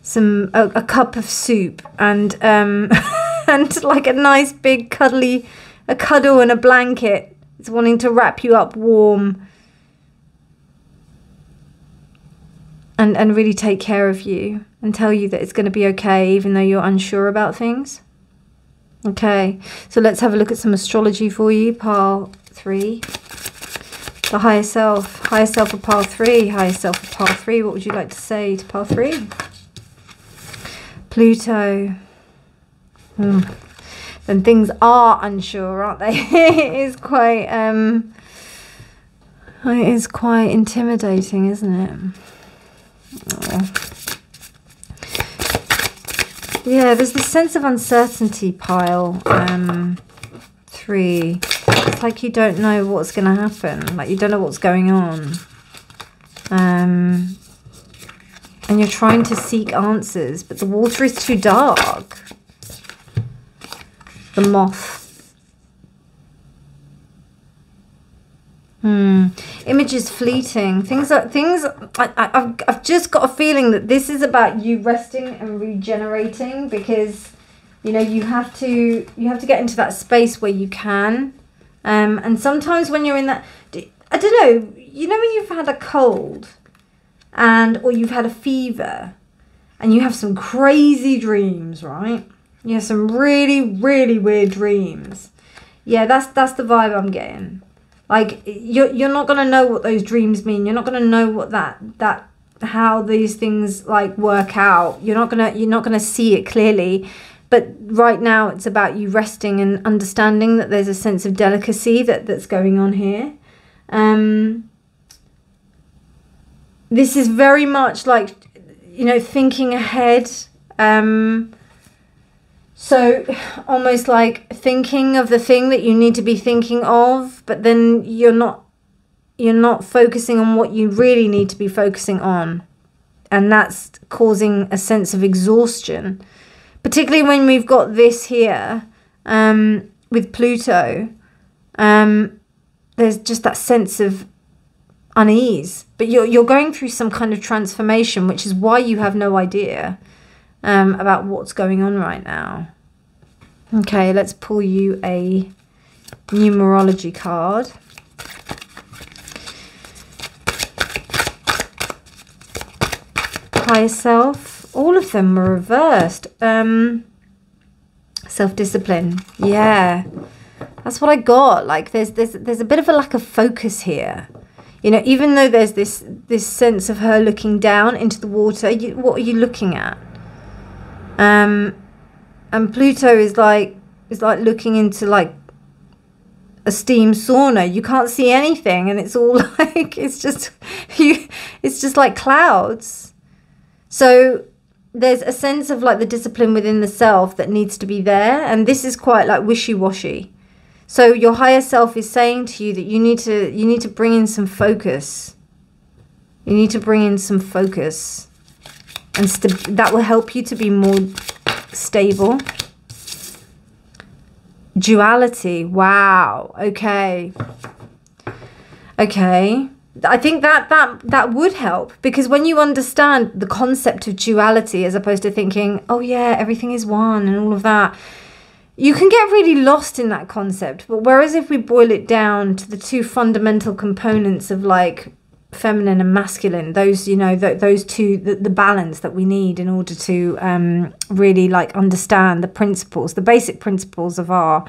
some a, a cup of soup and um, and like a nice big cuddly a cuddle and a blanket. It's wanting to wrap you up warm and and really take care of you and tell you that it's going to be okay even though you're unsure about things. Okay, so let's have a look at some astrology for you. Pile three. The higher self. Higher self of pile three. Higher self of pile three. What would you like to say to pile three? Pluto. Hmm. Then things are unsure, aren't they? it is quite um it is quite intimidating, isn't it? Oh. Yeah, there's this sense of uncertainty pile. Um, three. It's like you don't know what's going to happen. Like you don't know what's going on. Um, and you're trying to seek answers, but the water is too dark. The moth Hmm. Images fleeting. Things are things. I, I, I've I've just got a feeling that this is about you resting and regenerating because, you know, you have to you have to get into that space where you can, um, and sometimes when you're in that, I don't know. You know when you've had a cold, and or you've had a fever, and you have some crazy dreams, right? You have some really really weird dreams. Yeah, that's that's the vibe I'm getting like you're you're not gonna know what those dreams mean. You're not gonna know what that that how these things like work out. You're not gonna you're not gonna see it clearly. But right now it's about you resting and understanding that there's a sense of delicacy that that's going on here. Um this is very much like you know thinking ahead. Um so almost like thinking of the thing that you need to be thinking of, but then you're not you're not focusing on what you really need to be focusing on. And that's causing a sense of exhaustion. Particularly when we've got this here um, with Pluto. Um, there's just that sense of unease. But you're, you're going through some kind of transformation, which is why you have no idea um, about what's going on right now. Okay, let's pull you a numerology card. Higher self. All of them were reversed. Um, Self-discipline. Yeah. That's what I got. Like there's there's there's a bit of a lack of focus here. You know, even though there's this this sense of her looking down into the water, you, what are you looking at? Um, and Pluto is like is like looking into like a steam sauna. You can't see anything, and it's all like it's just you. It's just like clouds. So there's a sense of like the discipline within the self that needs to be there, and this is quite like wishy washy. So your higher self is saying to you that you need to you need to bring in some focus. You need to bring in some focus. And that will help you to be more stable. Duality. Wow. Okay. Okay. I think that that that would help because when you understand the concept of duality as opposed to thinking, oh yeah, everything is one and all of that, you can get really lost in that concept. But whereas if we boil it down to the two fundamental components of like feminine and masculine, those you know th- those two the, the balance that we need in order to um, really like understand the principles, the basic principles of our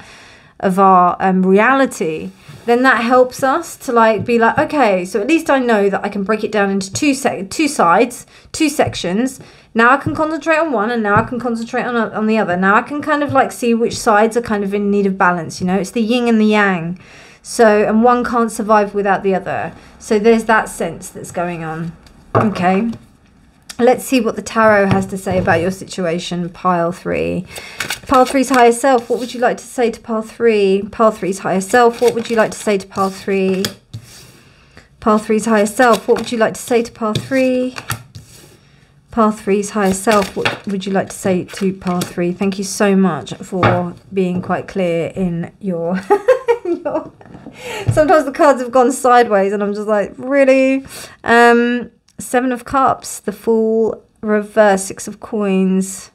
of our um, reality, then that helps us to like be like, okay, so at least I know that I can break it down into two sec- two sides, two sections. Now I can concentrate on one, and now I can concentrate on on the other. Now I can kind of like see which sides are kind of in need of balance. You know, it's the yin and the yang. So and one can't survive without the other. So there's that sense that's going on. Okay. Let's see what the tarot has to say about your situation, pile three. Pile three's higher self, what would you like to say to pile three? Pile three's higher self, what would you like to say to pile three? Pile three's higher self, what would you like to say to pile three? Pile three's higher self, what would you like to say to pile three? Thank you so much for being quite clear in your, in your sometimes the cards have gone sideways and I'm just like, really? Um Seven of Cups, the Fool, Reverse, Six of Coins,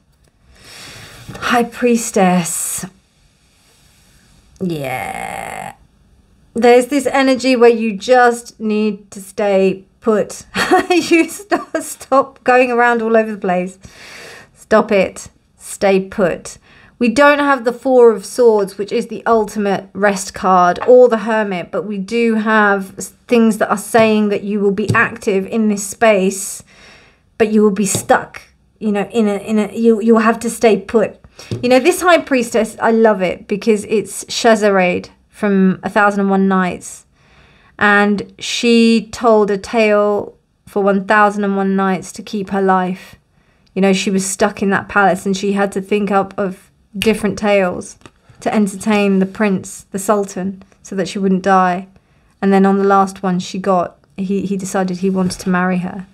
High Priestess. Yeah. There's this energy where you just need to stay put. you stop, stop going around all over the place. Stop it. Stay put. We don't have the Four of Swords, which is the ultimate rest card, or the Hermit, but we do have things that are saying that you will be active in this space, but you will be stuck. You know, in a in a you you'll have to stay put. You know, this High Priestess, I love it because it's Scheherazade from A Thousand and One Nights, and she told a tale for One Thousand and One Nights to keep her life. You know, she was stuck in that palace and she had to think up of different tales to entertain the prince, the sultan, so that she wouldn't die. And then on the last one, she got he he decided he wanted to marry her,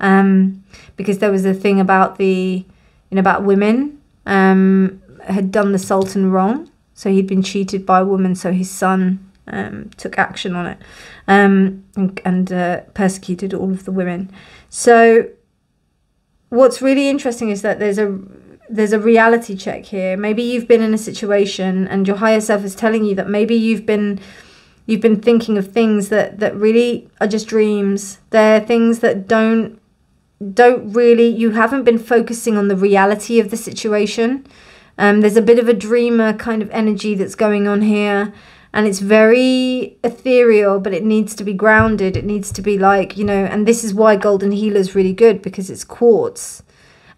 um, because there was a thing about the you know about women um, had done the sultan wrong, so he'd been cheated by a woman, so his son um, took action on it um, and, and uh, persecuted all of the women. So what's really interesting is that there's a there's a reality check here. Maybe you've been in a situation and your higher self is telling you that maybe you've been you've been thinking of things that that really are just dreams. They're things that don't don't really you haven't been focusing on the reality of the situation. Um, there's a bit of a dreamer kind of energy that's going on here and it's very ethereal but it needs to be grounded. It needs to be like you know and this is why golden healer is really good because it's quartz.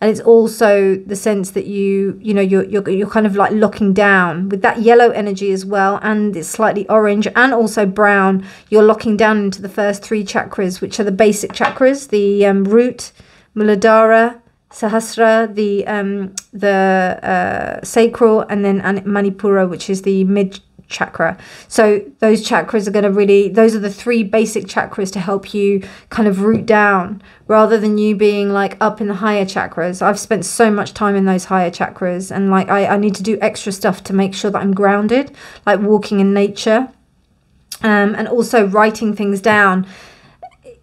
And it's also the sense that you you know you're, you're you're kind of like locking down. With that yellow energy as well and it's slightly orange and also brown you're locking down into the first three chakras which are the basic chakras. The um, root muladhara sahasra the um, the uh, sacral and then manipura which is the mid chakra. So those chakras are going to really, those are the three basic chakras to help you kind of root down rather than you being like up in the higher chakras. I've spent so much time in those higher chakras and like I, I need to do extra stuff to make sure that I'm grounded, like walking in nature um, and also writing things down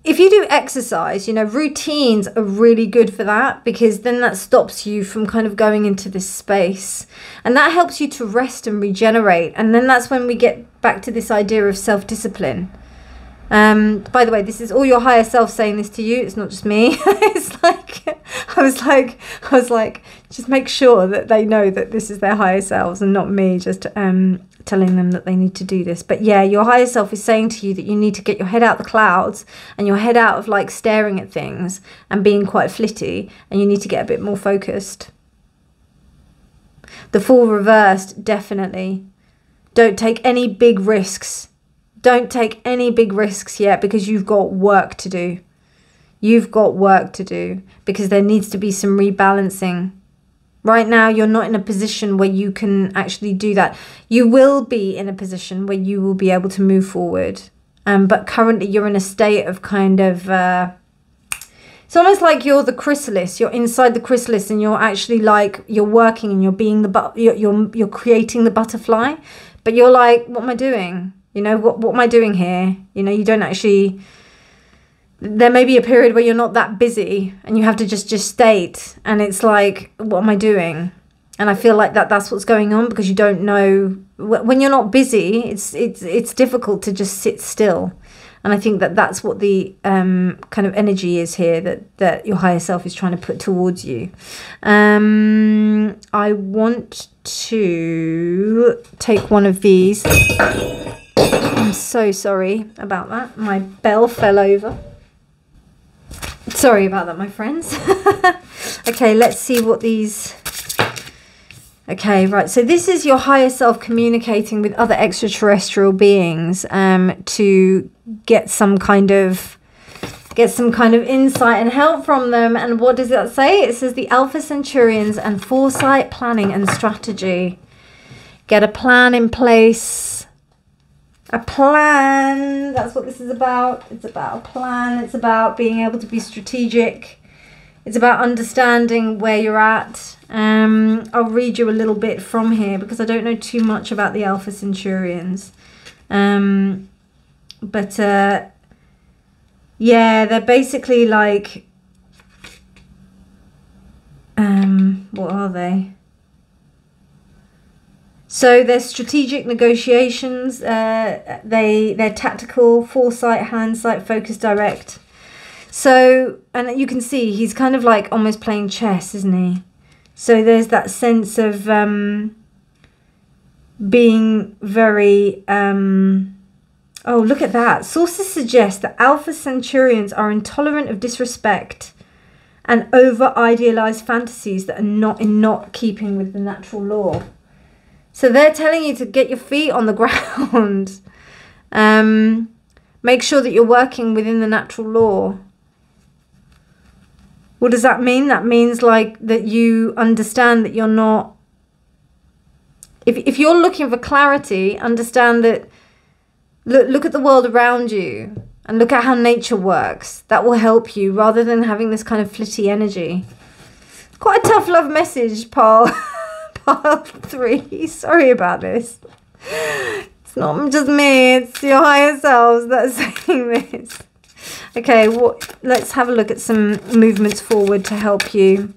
if you do exercise, you know, routines are really good for that because then that stops you from kind of going into this space. And that helps you to rest and regenerate. And then that's when we get back to this idea of self discipline. Um, by the way, this is all your higher self saying this to you. It's not just me. it's like I was like I was like just make sure that they know that this is their higher selves and not me just um, telling them that they need to do this. But yeah, your higher self is saying to you that you need to get your head out the clouds and your head out of like staring at things and being quite flitty, and you need to get a bit more focused. The Fool reversed, definitely. Don't take any big risks. Don't take any big risks yet because you've got work to do. You've got work to do because there needs to be some rebalancing. Right now, you're not in a position where you can actually do that. You will be in a position where you will be able to move forward. Um, but currently, you're in a state of kind of. Uh, it's almost like you're the chrysalis. You're inside the chrysalis, and you're actually like you're working, and you're being the but. You're, you're you're creating the butterfly, but you're like, what am I doing? You know, what what am I doing here? You know, you don't actually there may be a period where you're not that busy and you have to just just state and it's like what am i doing? And i feel like that that's what's going on because you don't know when you're not busy it's it's it's difficult to just sit still. And i think that that's what the um, kind of energy is here that that your higher self is trying to put towards you. Um, i want to take one of these. I'm so sorry about that. My bell fell over Sorry about that, my friends. okay, let's see what these... Okay, right. So this is your higher self communicating with other extraterrestrial beings um, to get some kind of get some kind of insight and help from them. And what does that say? It says the Alpha Centurions and foresight, planning, and strategy. Get a plan in place a plan. That's what this is about. It's about a plan. It's about being able to be strategic. It's about understanding where you're at. Um, I'll read you a little bit from here because I don't know too much about the Alpha Centurions. Um, but uh, yeah, they're basically like. Um, what are they? So there's strategic negotiations. Uh, they they're tactical, foresight, hindsight, focus, direct. So and you can see he's kind of like almost playing chess, isn't he? So there's that sense of um, being very. Um, oh, look at that! Sources suggest that Alpha Centurions are intolerant of disrespect and over idealized fantasies that are not in not keeping with the natural law. So they're telling you to get your feet on the ground. um, make sure that you're working within the natural law. What does that mean? That means like that you understand that you're not. If, if you're looking for clarity, understand that. Look, look at the world around you and look at how nature works. That will help you rather than having this kind of flitty energy. Quite a tough love message, Paul. pile three. Sorry about this. It's not just me, it's your higher selves that's saying this. Okay, what? let's have a look at some movements forward to help you.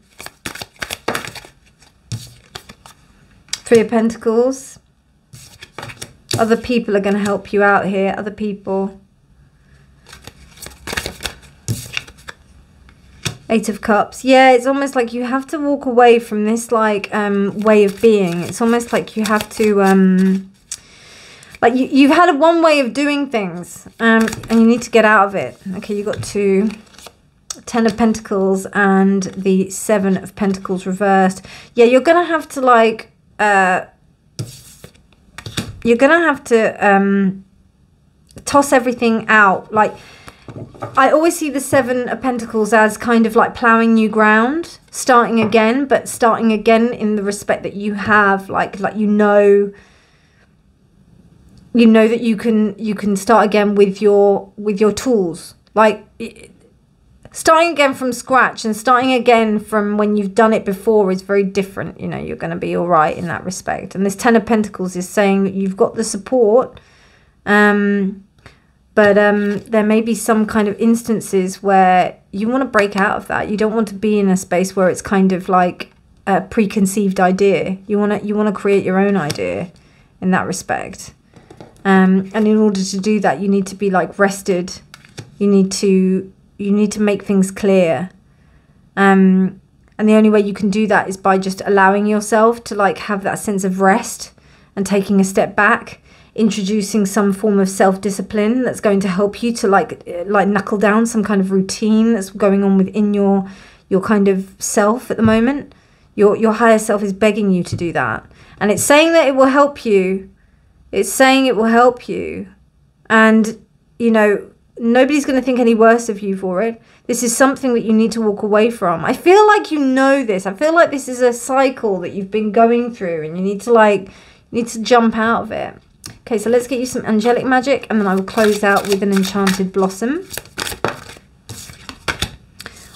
Three of Pentacles. Other people are going to help you out here. Other people. Eight of Cups. Yeah, it's almost like you have to walk away from this like um, way of being. It's almost like you have to um, like you, you've had a one way of doing things um, and you need to get out of it. Okay, you got two. Ten of Pentacles and the Seven of Pentacles reversed. Yeah, you're going to have to like... Uh, you're going to have to um, toss everything out. Like I always see the Seven of Pentacles as kind of like ploughing new ground, starting again, but starting again in the respect that you have, like like you know, you know that you can you can start again with your with your tools, like starting again from scratch and starting again from when you've done it before is very different. You know, you're going to be all right in that respect. And this Ten of Pentacles is saying that you've got the support. Um, but um, there may be some kind of instances where you want to break out of that. You don't want to be in a space where it's kind of like a preconceived idea. You want to you want to create your own idea in that respect. Um, and in order to do that, you need to be like rested. You need to you need to make things clear. Um, and the only way you can do that is by just allowing yourself to like have that sense of rest and taking a step back introducing some form of self-discipline that's going to help you to like like knuckle down some kind of routine that's going on within your your kind of self at the moment. Your your higher self is begging you to do that. And it's saying that it will help you. It's saying it will help you. And you know nobody's going to think any worse of you for it. This is something that you need to walk away from. I feel like you know this. I feel like this is a cycle that you've been going through and you need to like you need to jump out of it Okay, so let's get you some angelic magic and then I will close out with an enchanted blossom.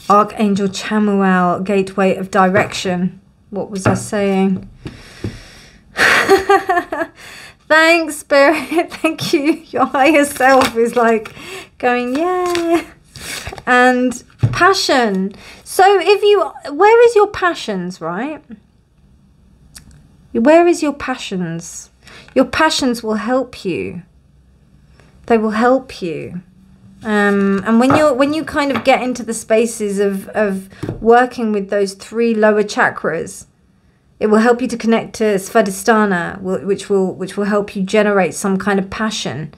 Archangel Chamuel, gateway of direction. What was I saying? Thanks, Spirit. Thank you. Your higher self is like going, yeah. And passion. So if you, where is your passions, right? Where is your passions? Your passions will help you. They will help you. Um, and when you're when you kind of get into the spaces of, of working with those three lower chakras, it will help you to connect to Svadhisthana, which will which will help you generate some kind of passion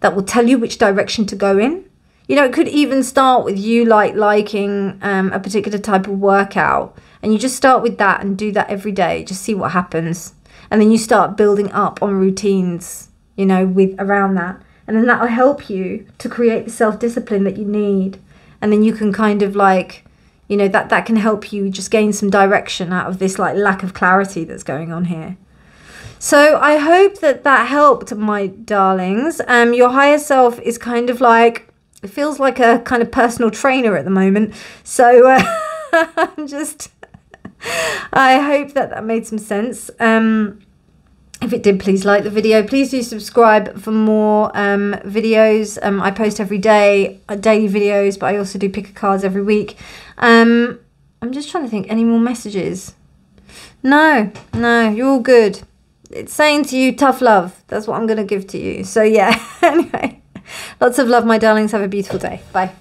that will tell you which direction to go in. You know, it could even start with you like liking um, a particular type of workout, and you just start with that and do that every day. Just see what happens and then you start building up on routines you know with around that. And then that'll help you to create the self-discipline that you need. And then you can kind of like you know that that can help you just gain some direction out of this like lack of clarity that's going on here. So i hope that that helped my darlings. Um your higher self is kind of like it feels like a kind of personal trainer at the moment. So uh, i'm just I hope that that made some sense. Um, if it did, please like the video. Please do subscribe for more um, videos. Um, I post every day, uh, daily videos, but I also do pick a cards every week. Um, I'm just trying to think, any more messages? No, no, you're all good. It's saying to you, tough love. That's what I'm going to give to you. So yeah, anyway, lots of love, my darlings. Have a beautiful day. Bye.